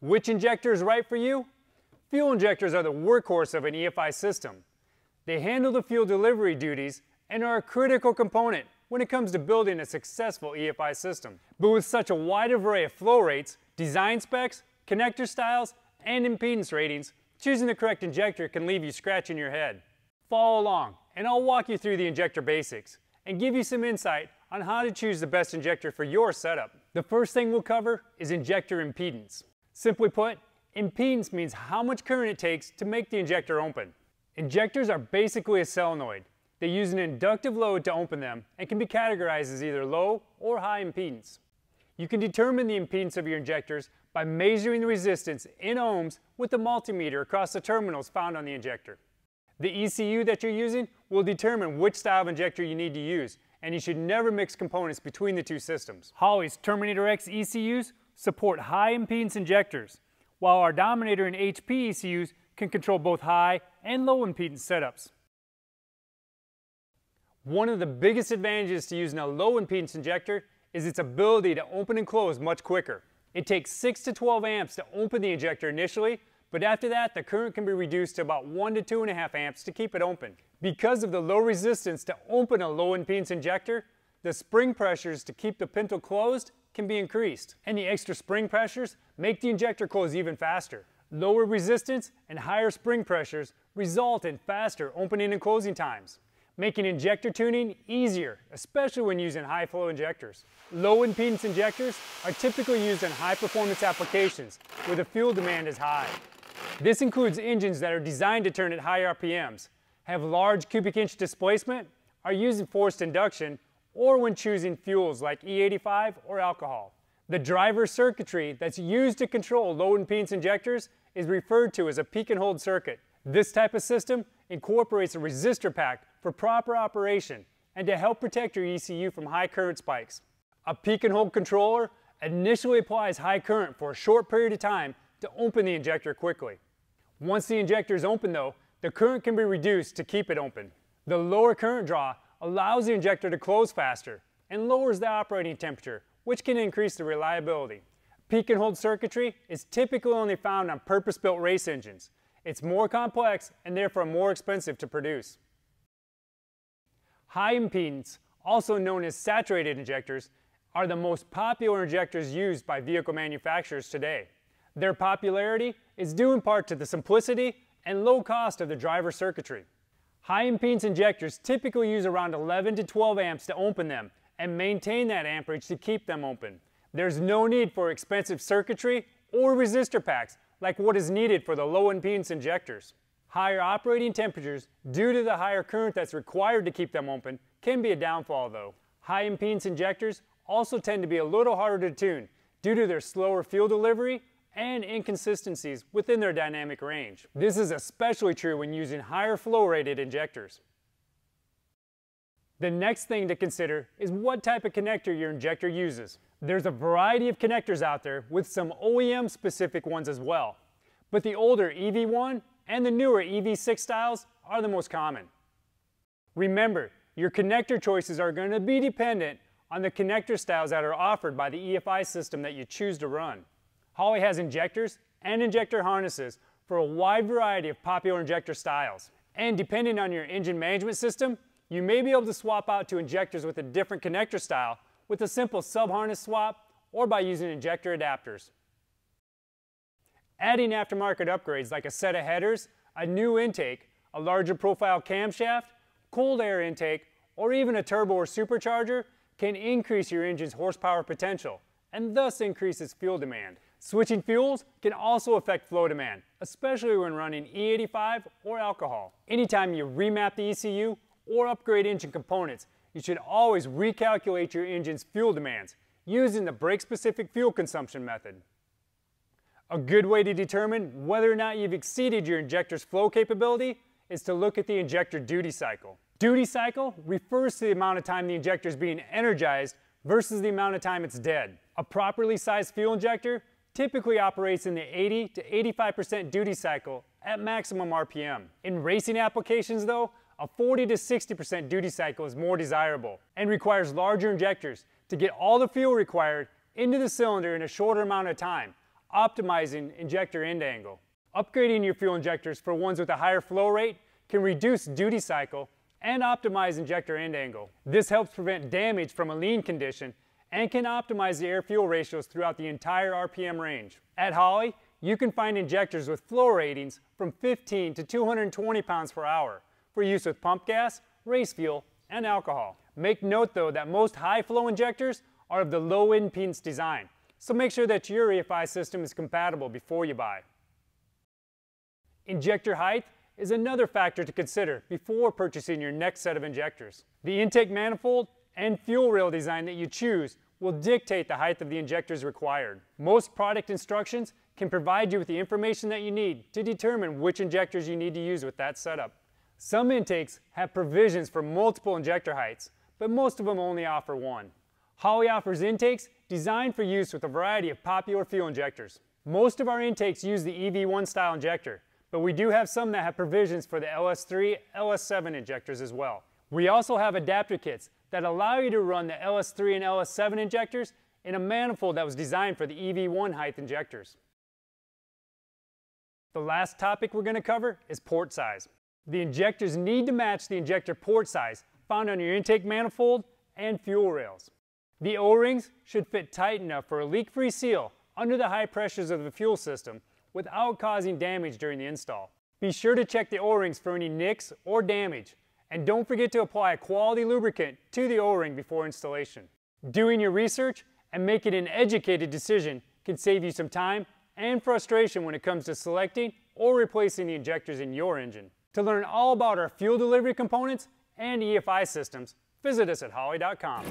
Which injector is right for you? Fuel injectors are the workhorse of an EFI system. They handle the fuel delivery duties and are a critical component when it comes to building a successful EFI system. But with such a wide array of flow rates, design specs, connector styles, and impedance ratings, choosing the correct injector can leave you scratching your head. Follow along, and I'll walk you through the injector basics and give you some insight on how to choose the best injector for your setup. The first thing we'll cover is injector impedance. Simply put, impedance means how much current it takes to make the injector open. Injectors are basically a solenoid. They use an inductive load to open them and can be categorized as either low or high impedance. You can determine the impedance of your injectors by measuring the resistance in ohms with the multimeter across the terminals found on the injector. The ECU that you're using will determine which style of injector you need to use, and you should never mix components between the two systems. Holley's Terminator X ECUs support high impedance injectors, while our Dominator and HP ECUs can control both high and low impedance setups. One of the biggest advantages to using a low impedance injector is its ability to open and close much quicker. It takes 6 to 12 amps to open the injector initially, but after that the current can be reduced to about 1 to 2.5 amps to keep it open. Because of the low resistance to open a low impedance injector, the spring pressures to keep the pintle closed can be increased, and the extra spring pressures make the injector close even faster. Lower resistance and higher spring pressures result in faster opening and closing times, making injector tuning easier, especially when using high flow injectors. Low impedance injectors are typically used in high performance applications where the fuel demand is high. This includes engines that are designed to turn at high RPMs, have large cubic inch displacement, are using forced induction, or when choosing fuels like E85 or alcohol. The driver circuitry that's used to control low impedance injectors is referred to as a peak and hold circuit. This type of system incorporates a resistor pack for proper operation and to help protect your ECU from high current spikes. A peak and hold controller initially applies high current for a short period of time to open the injector quickly. Once the injector is open though, the current can be reduced to keep it open. The lower current draw allows the injector to close faster and lowers the operating temperature which can increase the reliability. Peak and hold circuitry is typically only found on purpose-built race engines. It's more complex and therefore more expensive to produce. High impedance, also known as saturated injectors, are the most popular injectors used by vehicle manufacturers today. Their popularity is due in part to the simplicity and low cost of the driver circuitry. High impedance injectors typically use around 11 to 12 amps to open them and maintain that amperage to keep them open. There's no need for expensive circuitry or resistor packs like what is needed for the low impedance injectors. Higher operating temperatures due to the higher current that's required to keep them open can be a downfall though. High impedance injectors also tend to be a little harder to tune due to their slower fuel delivery and inconsistencies within their dynamic range. This is especially true when using higher flow rated injectors. The next thing to consider is what type of connector your injector uses. There's a variety of connectors out there with some OEM specific ones as well. But the older EV1 and the newer EV6 styles are the most common. Remember, your connector choices are going to be dependent on the connector styles that are offered by the EFI system that you choose to run. Holley has injectors and injector harnesses for a wide variety of popular injector styles. And depending on your engine management system, you may be able to swap out to injectors with a different connector style with a simple sub-harness swap or by using injector adapters. Adding aftermarket upgrades like a set of headers, a new intake, a larger profile camshaft, cold air intake, or even a turbo or supercharger can increase your engine's horsepower potential and thus increase its fuel demand. Switching fuels can also affect flow demand, especially when running E85 or alcohol. Anytime you remap the ECU or upgrade engine components, you should always recalculate your engine's fuel demands using the brake-specific fuel consumption method. A good way to determine whether or not you've exceeded your injector's flow capability is to look at the injector duty cycle. Duty cycle refers to the amount of time the injector is being energized versus the amount of time it's dead. A properly sized fuel injector typically operates in the 80 to 85% duty cycle at maximum RPM. In racing applications though, a 40 to 60% duty cycle is more desirable and requires larger injectors to get all the fuel required into the cylinder in a shorter amount of time, optimizing injector end angle. Upgrading your fuel injectors for ones with a higher flow rate can reduce duty cycle and optimize injector end angle. This helps prevent damage from a lean condition and can optimize the air-fuel ratios throughout the entire RPM range. At Holley, you can find injectors with flow ratings from 15 to 220 pounds per hour for use with pump gas, race fuel, and alcohol. Make note though that most high flow injectors are of the low impedance design, so make sure that your EFI system is compatible before you buy. Injector height is another factor to consider before purchasing your next set of injectors. The intake manifold and fuel rail design that you choose will dictate the height of the injectors required. Most product instructions can provide you with the information that you need to determine which injectors you need to use with that setup. Some intakes have provisions for multiple injector heights, but most of them only offer one. Holley offers intakes designed for use with a variety of popular fuel injectors. Most of our intakes use the EV1 style injector, but we do have some that have provisions for the LS3, LS7 injectors as well. We also have adapter kits that allow you to run the LS3 and LS7 injectors in a manifold that was designed for the EV1 height injectors. The last topic we're going to cover is port size. The injectors need to match the injector port size found on your intake manifold and fuel rails. The O-rings should fit tight enough for a leak-free seal under the high pressures of the fuel system without causing damage during the install. Be sure to check the O-rings for any nicks or damage, and don't forget to apply a quality lubricant to the O-ring before installation. Doing your research and making an educated decision can save you some time and frustration when it comes to selecting or replacing the injectors in your engine. To learn all about our fuel delivery components and EFI systems, visit us at holley.com.